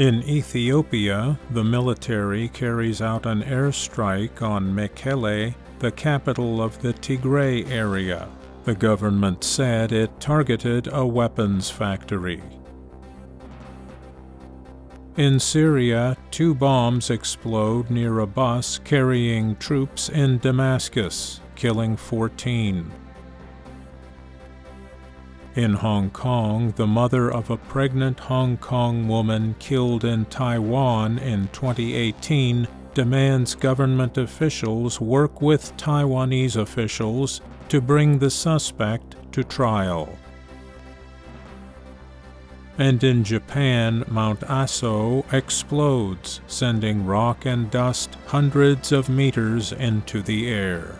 In Ethiopia, the military carries out an airstrike on Mekelle, the capital of the Tigray area. The government said it targeted a weapons factory. In Syria, two bombs explode near a bus carrying troops in Damascus, killing 14. In Hong Kong, the mother of a pregnant Hong Kong woman killed in Taiwan in 2018 demands government officials work with Taiwanese officials to bring the suspect to trial. And in Japan, Mount Aso explodes, sending rock and dust hundreds of meters into the air.